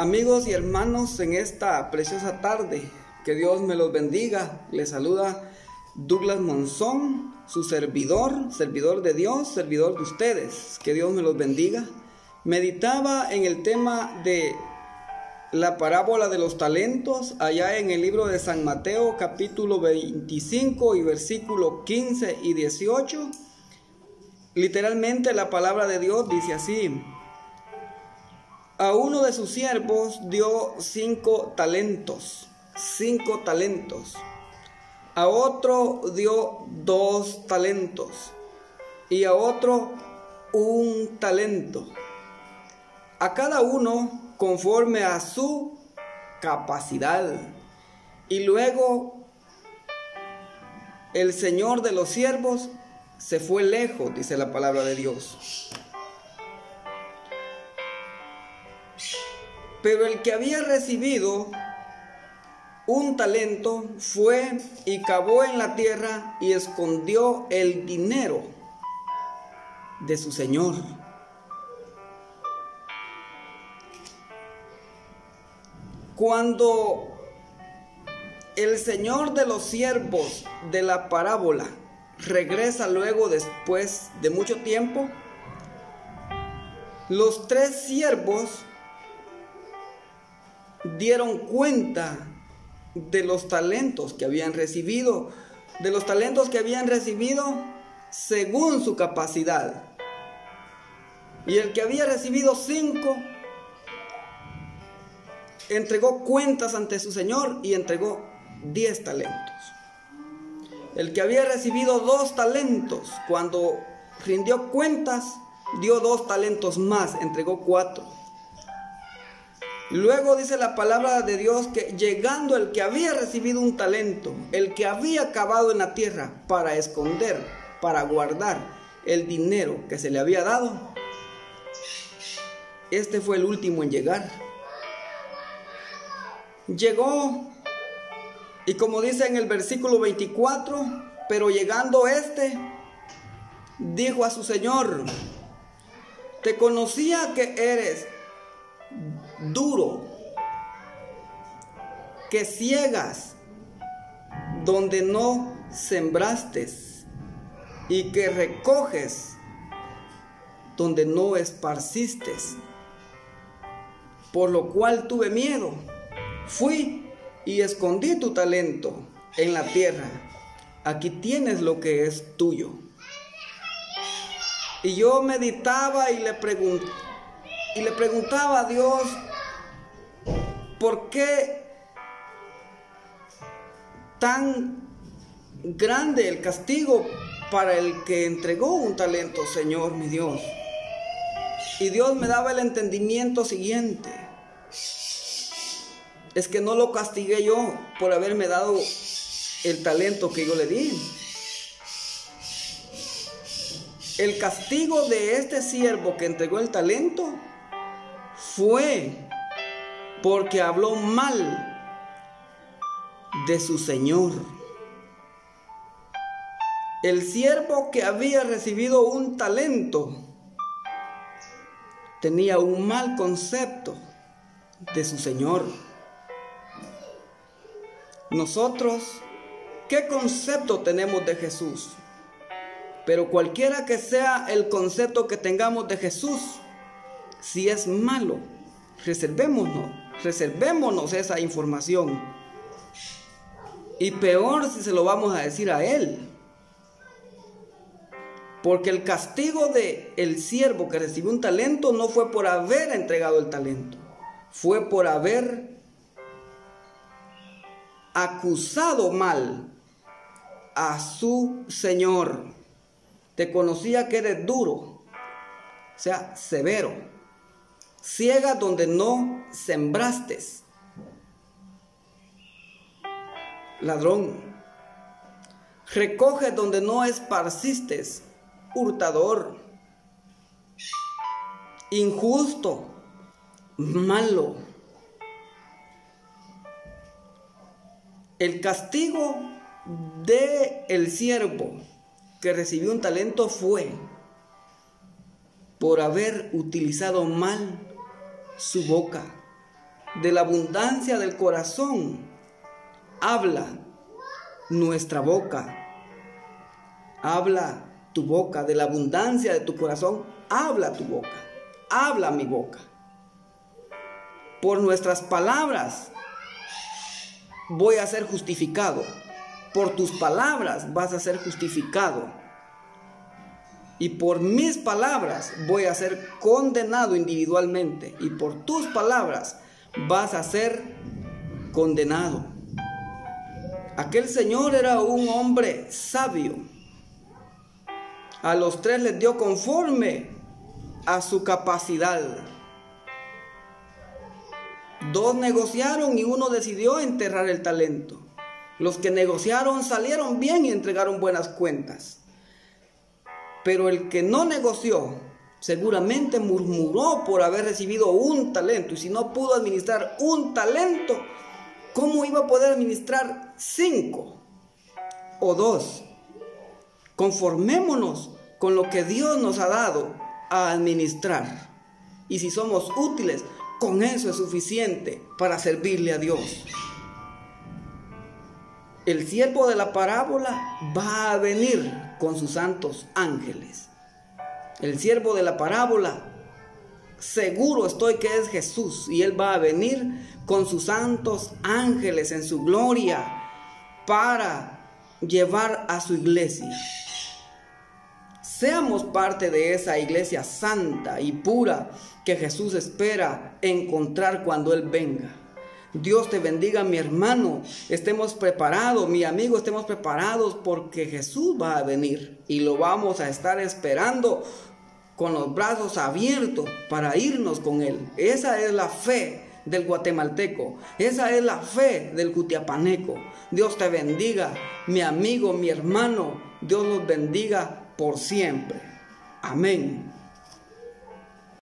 Amigos y hermanos, en esta preciosa tarde, que Dios me los bendiga. Les saluda Douglas Monzón, su servidor, servidor de Dios, servidor de ustedes. Que Dios me los bendiga. Meditaba en el tema de la parábola de los talentos allá en el libro de San Mateo capítulo 25 y versículo 15 y 18. Literalmente la palabra de Dios dice así. A uno de sus siervos dio cinco talentos, cinco talentos. A otro dio dos talentos y a otro un talento. A cada uno conforme a su capacidad. Y luego el Señor de los siervos se fue lejos, dice la palabra de Dios. Pero el que había recibido un talento fue y cavó en la tierra y escondió el dinero de su señor. Cuando el señor de los siervos de la parábola regresa luego después de mucho tiempo, los tres siervos dieron cuenta de los talentos que habían recibido, de los talentos que habían recibido según su capacidad. Y el que había recibido cinco, entregó cuentas ante su Señor y entregó diez talentos. El que había recibido dos talentos, cuando rindió cuentas, dio dos talentos más, entregó cuatro. Luego dice la palabra de Dios que llegando el que había recibido un talento, el que había cavado en la tierra para esconder, para guardar el dinero que se le había dado, este fue el último en llegar. Llegó y como dice en el versículo 24, pero llegando este, dijo a su Señor, te conocía que eres duro, que ciegas donde no sembraste y que recoges donde no esparciste. Por lo cual tuve miedo. Fui y escondí tu talento en la tierra. Aquí tienes lo que es tuyo. Y yo meditaba y le, y le preguntaba a Dios, ¿Por qué tan grande el castigo para el que entregó un talento, Señor mi Dios? Y Dios me daba el entendimiento siguiente. Es que no lo castigué yo por haberme dado el talento que yo le di. El castigo de este siervo que entregó el talento fue porque habló mal de su Señor. El siervo que había recibido un talento tenía un mal concepto de su Señor. Nosotros, ¿qué concepto tenemos de Jesús? Pero cualquiera que sea el concepto que tengamos de Jesús, si es malo, reservémonos reservémonos esa información. Y peor si se lo vamos a decir a él. Porque el castigo de el siervo que recibió un talento no fue por haber entregado el talento, fue por haber acusado mal a su señor. Te conocía que eres duro, o sea, severo ciega donde no sembraste. Ladrón, recoge donde no esparciste. Hurtador, injusto, malo. El castigo de el siervo que recibió un talento fue por haber utilizado mal su boca, De la abundancia del corazón habla nuestra boca. Habla tu boca, de la abundancia de tu corazón, habla tu boca. Habla mi boca. Por nuestras palabras voy a ser justificado. Por tus palabras vas a ser justificado. Y por mis palabras voy a ser condenado individualmente. Y por tus palabras vas a ser condenado. Aquel señor era un hombre sabio. A los tres les dio conforme a su capacidad. Dos negociaron y uno decidió enterrar el talento. Los que negociaron salieron bien y entregaron buenas cuentas. Pero el que no negoció seguramente murmuró por haber recibido un talento. Y si no pudo administrar un talento, ¿cómo iba a poder administrar cinco o dos? Conformémonos con lo que Dios nos ha dado a administrar. Y si somos útiles, con eso es suficiente para servirle a Dios. El siervo de la parábola va a venir con sus santos ángeles. El siervo de la parábola, seguro estoy que es Jesús y él va a venir con sus santos ángeles en su gloria para llevar a su iglesia. Seamos parte de esa iglesia santa y pura que Jesús espera encontrar cuando Él venga. Dios te bendiga, mi hermano. Estemos preparados, mi amigo, estemos preparados porque Jesús va a venir y lo vamos a estar esperando con los brazos abiertos para irnos con Él. Esa es la fe del guatemalteco. Esa es la fe del cutiapaneco. Dios te bendiga, mi amigo, mi hermano. Dios los bendiga por siempre. Amén.